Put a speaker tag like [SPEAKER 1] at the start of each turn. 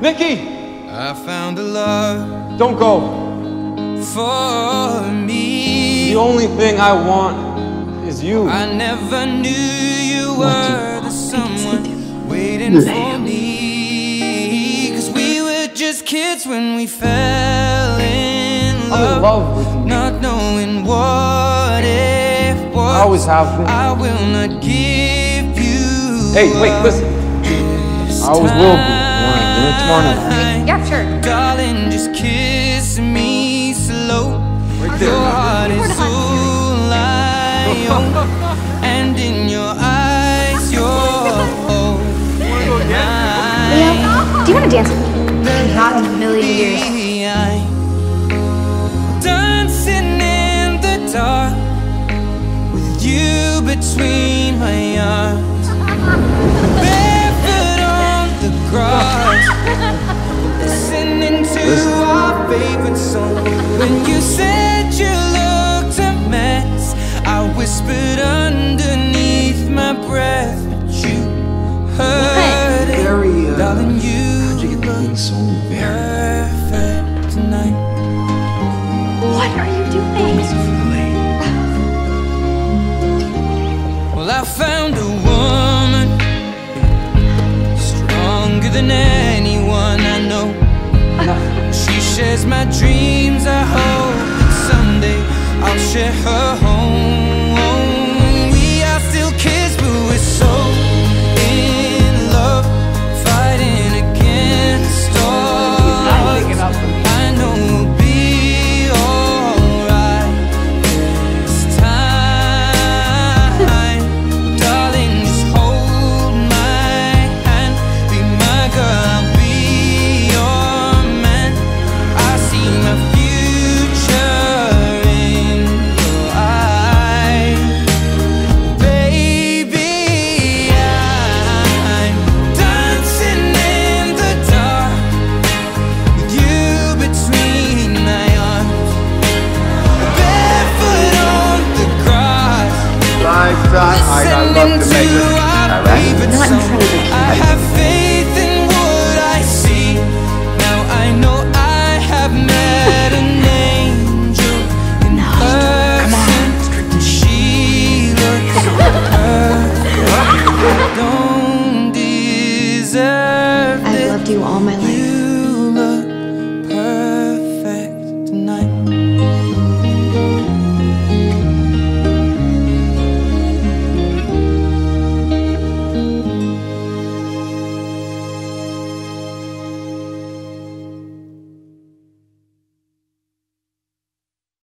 [SPEAKER 1] Nikki!
[SPEAKER 2] I found a love
[SPEAKER 1] Don't go.
[SPEAKER 2] for me.
[SPEAKER 1] The only thing I want is you.
[SPEAKER 2] I never knew you were the someone waiting for me. Cause we were just kids when we fell in
[SPEAKER 1] I'm in
[SPEAKER 2] love.
[SPEAKER 1] love with you.
[SPEAKER 2] Not knowing what it was.
[SPEAKER 1] I always have been.
[SPEAKER 2] I will not give you.
[SPEAKER 1] Hey, wait, listen. I always will be. Wanna dinner tomorrow night?
[SPEAKER 3] Yeah, sure.
[SPEAKER 2] Darling, just kiss me slow.
[SPEAKER 1] Right there.
[SPEAKER 2] Your heart is all I own, and in your eyes, you're holding mine.
[SPEAKER 3] Do you want to dance with me? Not in a million years.
[SPEAKER 2] Dancing in the dark with you between favorite song. When you said you looked a mess, I whispered underneath my breath, but you heard it,
[SPEAKER 4] Very, uh,
[SPEAKER 2] darling. You
[SPEAKER 4] How'd you get the lead so very
[SPEAKER 2] perfect tonight.
[SPEAKER 3] What are you doing?
[SPEAKER 2] Well, I found shares my dreams. I hope someday I'll share her home.